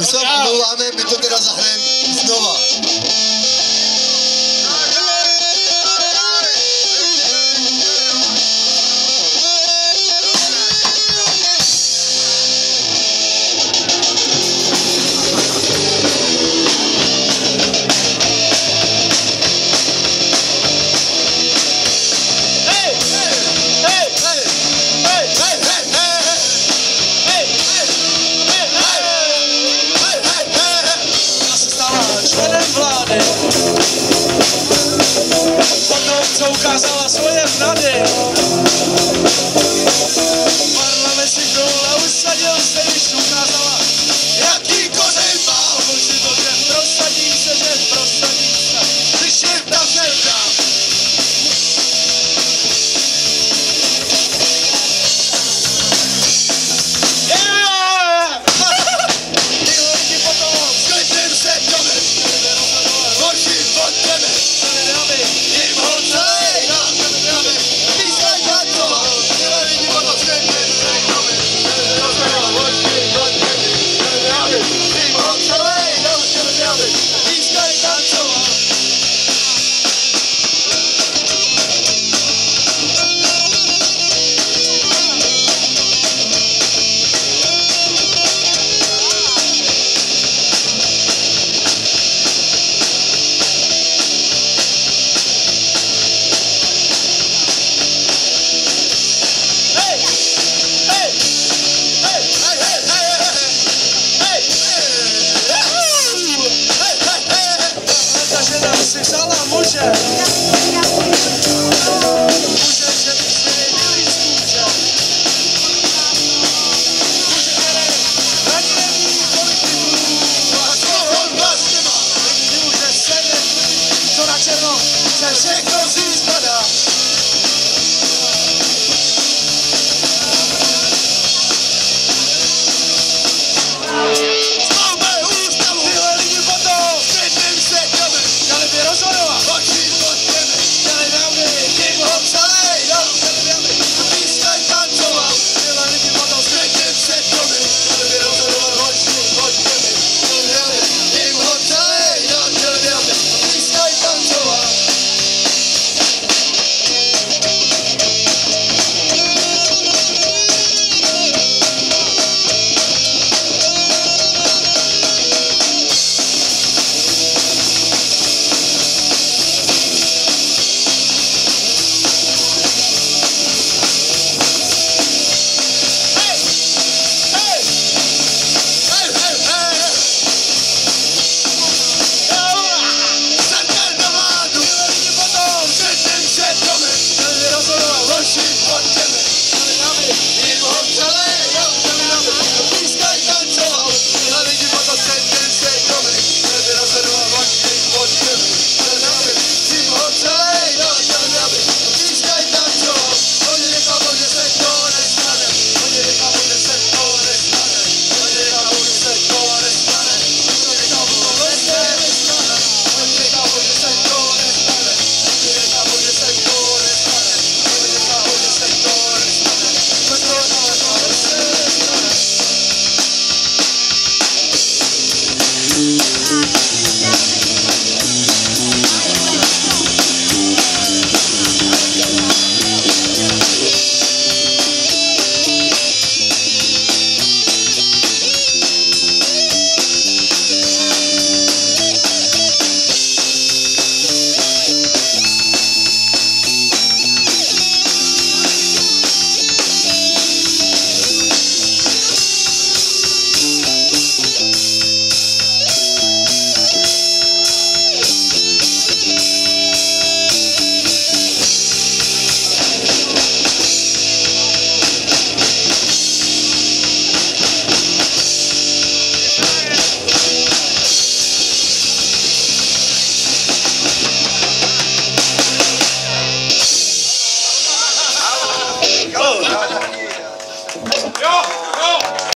Wysoko była, my tu teraz zachrębimy. Znowu. ukázala svoje vnady. Parlament si dovolá Check